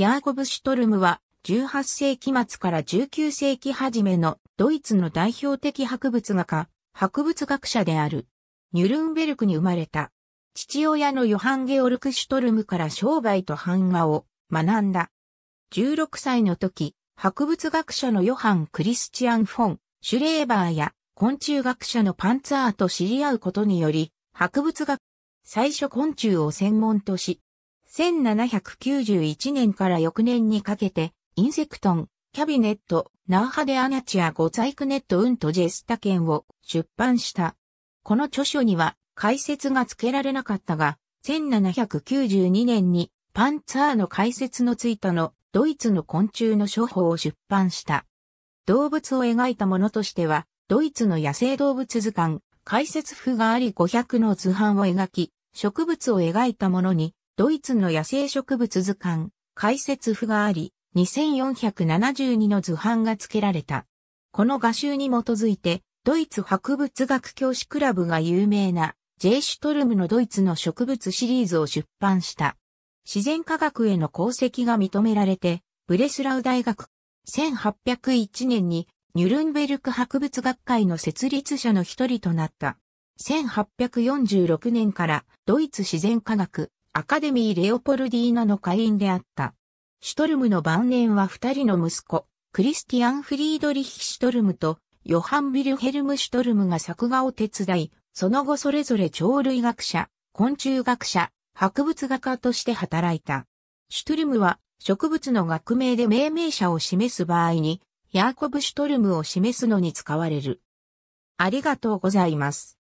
ヤーコブ・シュトルムは18世紀末から19世紀初めのドイツの代表的博物画家、博物学者である。ニュルンベルクに生まれた。父親のヨハン・ゲオルク・シュトルムから商売と版画を学んだ。16歳の時、博物学者のヨハン・クリスチアン・フォン、シュレーバーや昆虫学者のパンツァーと知り合うことにより、博物学、最初昆虫を専門とし、1791年から翌年にかけて、インセクトン、キャビネット、ナーハデアナチア・ゴザイクネット・ウント・ジェスタケンを出版した。この著書には解説が付けられなかったが、1792年にパンツァーの解説のついたのドイツの昆虫の処方を出版した。動物を描いたものとしては、ドイツの野生動物図鑑、解説譜があり500の図版を描き、植物を描いたものにドイツの野生植物図鑑、解説譜があり、2472の図版が付けられた。この画集に基づいて、ドイツ博物学教師クラブが有名な、ジェイシュトルムのドイツの植物シリーズを出版した。自然科学への功績が認められて、ブレスラウ大学、1801年にニュルンベルク博物学会の設立者の一人となった。1846年からドイツ自然科学アカデミー・レオポルディーナの会員であった。シュトルムの晩年は二人の息子、クリスティアン・フリードリヒ・シュトルムとヨハン・ビルヘルム・シュトルムが作画を手伝い、その後それぞれ鳥類学者、昆虫学者、博物画家として働いた。シュトルムは植物の学名で命名者を示す場合に、ヤーコブ・シュトルムを示すのに使われる。ありがとうございます。